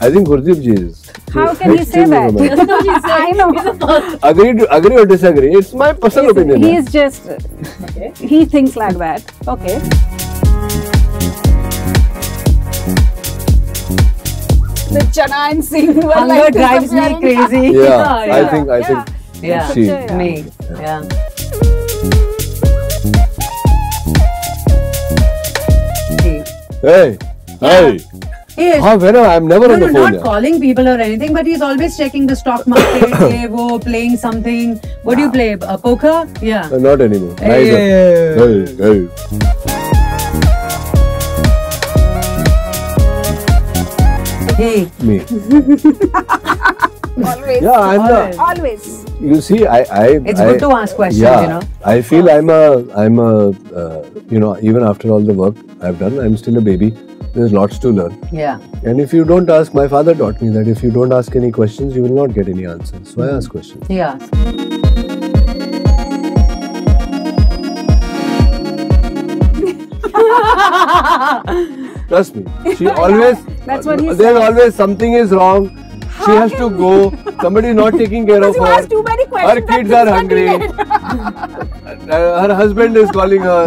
I think Gurdeep ji is. How can you say extremely that? romantic. I know. Agree to agree or disagree? It's my personal opinion. He is just. He thinks like that. Okay. Chana and sing were Hunger like drives me crazy. yeah, I yeah. think I Yeah. think Yeah. she. Yeah. Me. Yeah. He. Hey, hey. He is. How when I'm never No, on no, the phone. not yeah. calling people or anything, but he's always checking the stock market, ye, wo, playing something. What do you play? Uh, poker? Yeah. Uh, Not anymore. Hey. Neither. Hey, hey. Hey. Me. Always. Yeah, I'm Always. the. Always. You see, I, I. It's I, good to ask questions, yeah, you know. I feel I'm a, I'm a, uh, you know, even after all the work I've done, I'm still a baby. There's lots to learn. Yeah. And if you don't ask, my father taught me that if you don't ask any questions, you will not get any answers. So I ask questions. Yeah. Trust me. She always. That's what he There's says. always something is wrong. She has to go. Somebody is not taking care of You her. ask too many Her kids are hungry. get delayed. Uh, her husband is calling her.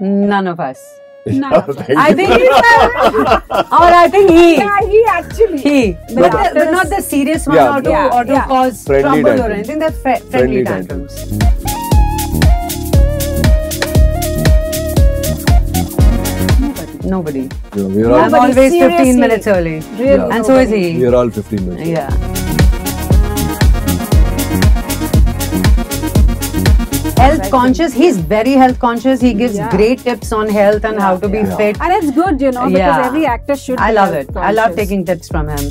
None of us. None of us. I think or I think he. Yeah, he actually. He. But, after but not the serious one Yeah. or to, Yeah, or to yeah. cause Friendly trouble or tantrums. anything. That's fri- friendly, Friendly tantrums. Nobody. You know, we are all, I'm Nobody, always 15 minutes early. Really Yeah. And so is he. we are all 15 minutes. Yeah. Health conscious. He's very health conscious. He gives Yeah. great tips on health and how to be Yeah. fit. And it's good, you know, because Yeah. every actor should. I love health it. I love taking tips from him.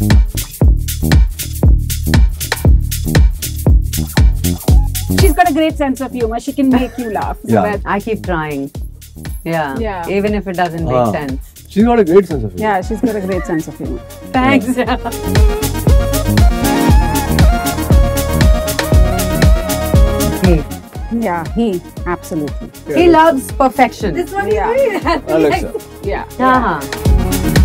She's got a great sense of humor. She can make you laugh. So Yeah. I keep trying. Yeah. Yeah. Even if it doesn't make Ah. sense. She's got a great sense of humor. yeah, she's got a great sense of humor. Thanks. he, Yeah, he absolutely. he loves perfection. This one Yeah, Alexa. yeah. Uh-huh.